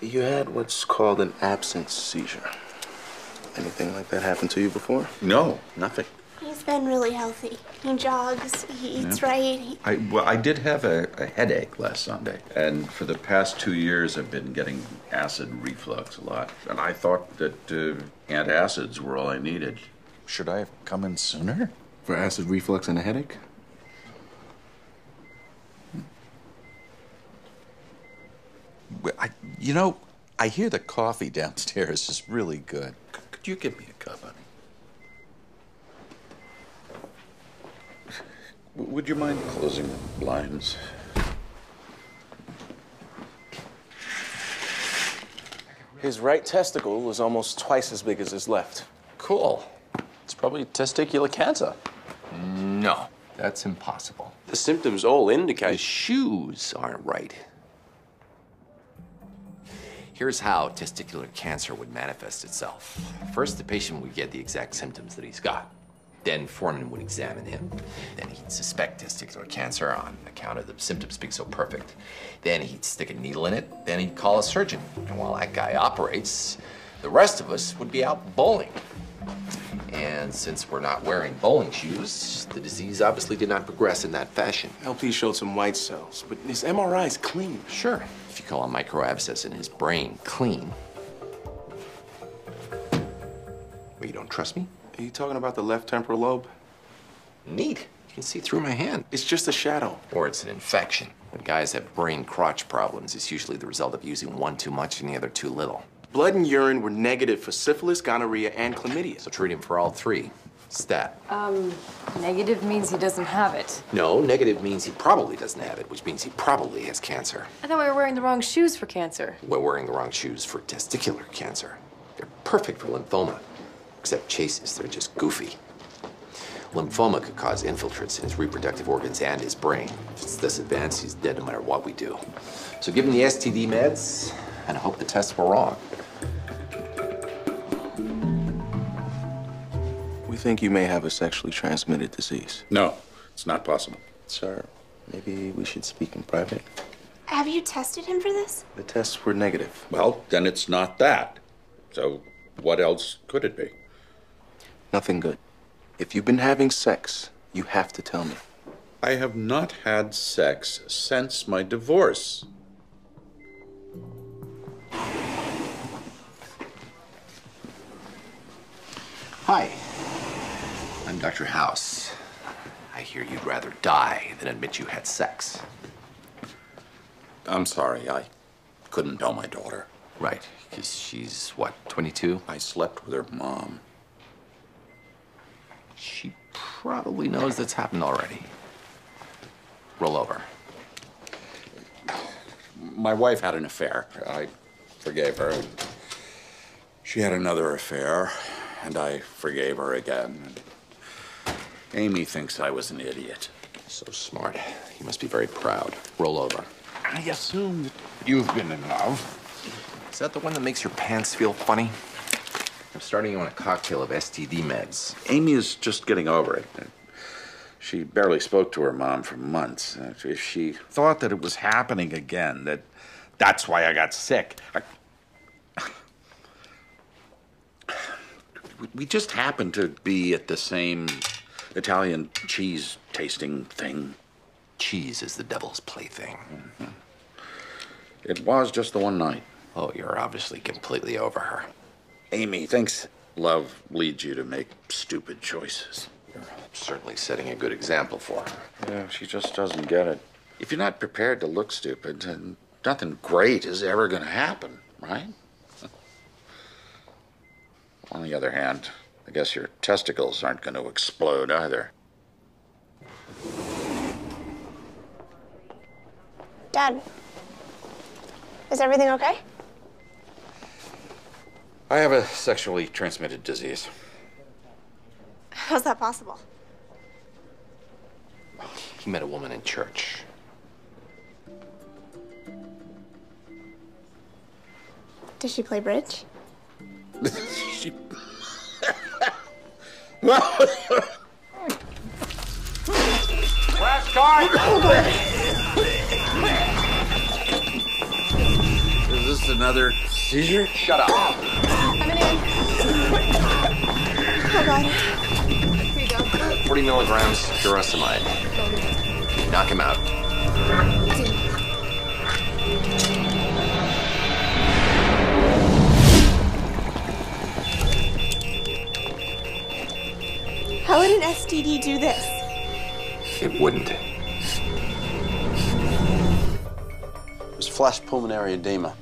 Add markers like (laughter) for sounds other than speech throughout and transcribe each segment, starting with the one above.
You had what's called an absence seizure. Anything like that happen to you before? No, nothing. He's been really healthy. He jogs, he eats right. He... I well, I did have a, a headache last Sunday, and for the past two years, I've been getting acid reflux a lot, and I thought that uh, antacids were all I needed. Should I have come in sooner? For acid reflux and a headache? I, you know, I hear the coffee (laughs) downstairs is really good. C- could you give me a cup, honey? W- Would you mind closing the blinds? His right testicle was almost twice as big as his left. Cool. It's probably testicular cancer. No, that's impossible. The symptoms all indicate his shoes aren't right. Here's how testicular cancer would manifest itself. First, the patient would get the exact symptoms that he's got. Then Foreman would examine him. Then he'd suspect testicular cancer on account of the symptoms being so perfect. Then he'd stick a needle in it. Then he'd call a surgeon. And while that guy operates, the rest of us would be out bowling. And since we're not wearing bowling shoes, the disease obviously did not progress in that fashion. LP showed some white cells, but his MRI is clean. Sure, if you call a microabscess in his brain clean. But you don't trust me? Are you talking about the left temporal lobe? Neat. You can see through my hand. It's just a shadow. Or it's an infection. When guys have brain crotch problems, it's usually the result of using one too much and the other too little. Blood and urine were negative for syphilis, gonorrhea, and chlamydia. So treat him for all three. Stat. Um, negative means he doesn't have it. No, negative means he probably doesn't have it, which means he probably has cancer. I thought we were wearing the wrong shoes for cancer. We're wearing the wrong shoes for testicular cancer. They're perfect for lymphoma, except Chase's, they're just goofy. Lymphoma could cause infiltrates in his reproductive organs and his brain. If it's this advanced, he's dead no matter what we do. So give him the STD meds, and I hope the tests were wrong. We think you may have a sexually transmitted disease. No, it's not possible. Sir, maybe we should speak in private. Have you tested him for this? The tests were negative. Well, then it's not that. So, what else could it be? Nothing good. If you've been having sex, you have to tell me. I have not had sex since my divorce. Hi, I'm Dr. House. I hear you'd rather die than admit you had sex. I'm sorry, I couldn't tell my daughter. Right, because she's, what, 22? I slept with her mom. She probably knows that's happened already. Roll over. My wife had an affair. I forgave her. She had another affair, and I forgave her again. Amy thinks I was an idiot. So smart. You must be very proud. Roll over. I assume that you've been in love. Is that the one that makes your pants feel funny? I'm starting you on a cocktail of STD meds. Amy is just getting over it. She barely spoke to her mom for months. If she thought that it was happening again, that that's why I got sick. I- We just happened to be at the same Italian cheese tasting thing. Cheese is the devil's plaything. Mm-hmm. It was just the one night. Oh, you're obviously completely over her. Amy thinks love leads you to make stupid choices. You're certainly setting a good example for her. Yeah, she just doesn't get it. If you're not prepared to look stupid, then nothing great is ever going to happen, right? On the other hand, I guess your testicles aren't going to explode either. Dad, is everything okay? I have a sexually transmitted disease. How's that possible? He met a woman in church. Does she play bridge? (laughs) Last card. Is this another seizure? Shut up. Coming in. Oh, God. Here you go. 40 milligrams furosemide. Knock him out. How would an STD do this? It wouldn't. It was flash pulmonary edema.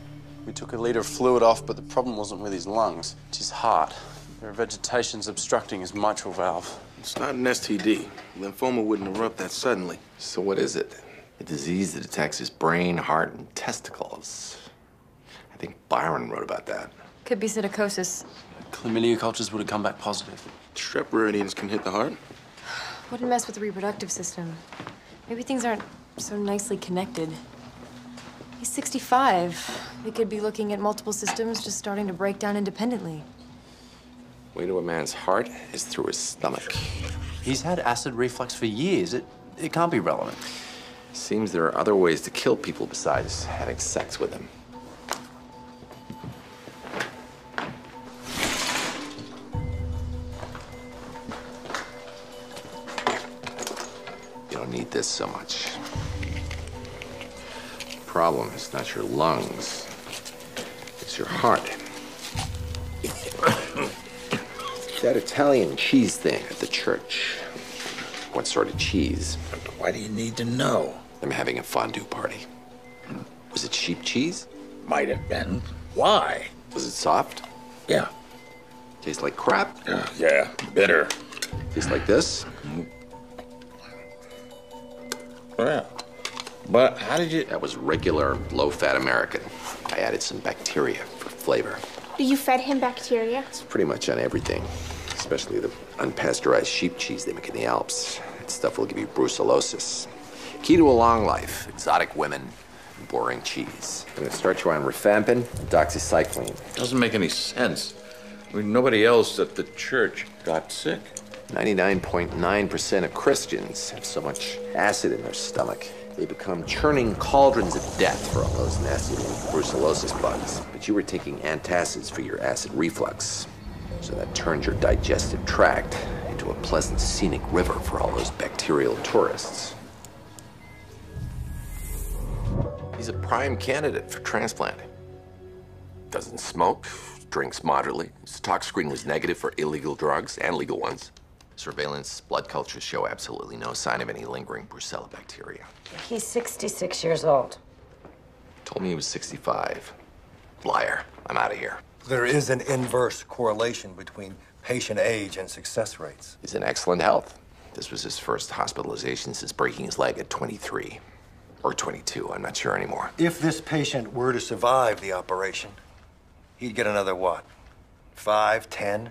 We took a litre of fluid off, but the problem wasn't with his lungs, it's his heart. There are vegetations obstructing his mitral valve. It's not an STD. Lymphoma wouldn't erupt that suddenly. So what is it? A disease that attacks his brain, heart, and testicles. I think Byron wrote about that. Could be psittacosis. Chlamydia cultures would have come back positive. Strep viridans can hit the heart. Wouldn't mess with the reproductive system. Maybe things aren't so nicely connected. He's 65. We could be looking at multiple systems just starting to break down independently. Way to a man's heart is through his stomach. He's had acid reflux for years. It, it can't be relevant. Seems there are other ways to kill people besides having sex with them. You don't need this so much. Problem is not your lungs, it's your heart. (coughs) that Italian cheese thing at the church. What sort of cheese? Why do you need to know? I'm having a fondue party. Was it sheep cheese? Might have been. Why? Was it soft? Yeah. Tastes like crap? Uh, yeah, bitter. Tastes like this? Well, but how did you? That was regular low-fat American. I added some bacteria for flavor. You fed him bacteria? It's pretty much on everything, especially the unpasteurized sheep cheese they make in the Alps. That stuff will give you brucellosis. Key to a long life, exotic women, and boring cheese. I'm gonna start you on rifampin, doxycycline. Doesn't make any sense. I mean, nobody else at the church got sick. 99.9% of Christians have so much acid in their stomach. They become churning cauldrons of death for all those nasty brucellosis bugs. But you were taking antacids for your acid reflux. So that turned your digestive tract into a pleasant scenic river for all those bacterial tourists. He's a prime candidate for transplanting. Doesn't smoke, drinks moderately. His tox screen was negative for illegal drugs and legal ones. Surveillance blood cultures show absolutely no sign of any lingering Brucella bacteria. He's 66 years old. Told me he was 65. Liar. I'm out of here. There is an inverse correlation between patient age and success rates. He's in excellent health. This was his first hospitalization since breaking his leg at 23. Or 22, I'm not sure anymore. If this patient were to survive the operation, he'd get another what? Five, ten,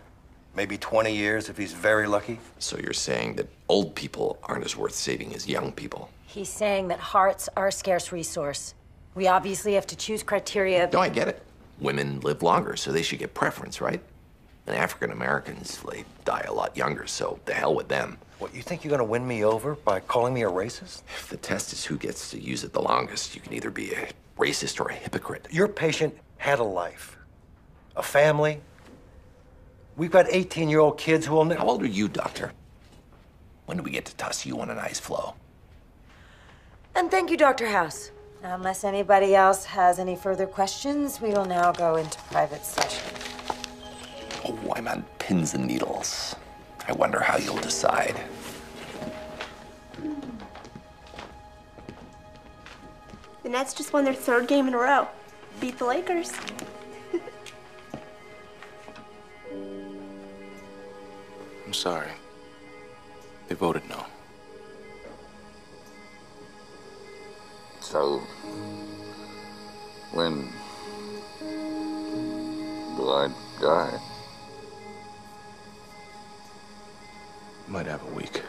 maybe 20 years if he's very lucky? So you're saying that old people aren't as worth saving as young people? He's saying that hearts are a scarce resource. We obviously have to choose criteria. No, I get it. Women live longer, so they should get preference, right? And African Americans, they die a lot younger, so the hell with them. What, you think you're gonna win me over by calling me a racist? If the test is who gets to use it the longest, you can either be a racist or a hypocrite. Your patient had a life, a family. We've got 18 year old kids who will never. How old are you, Doctor? When do we get to toss you on an ice floe? And thank you, Dr. House. Unless anybody else has any further questions, we will now go into private session. Oh, I'm on pins and needles. I wonder how you'll decide. The Nets just won their third game in a row. Beat the Lakers. Sorry. They voted no. So, when will I die? Might have a week.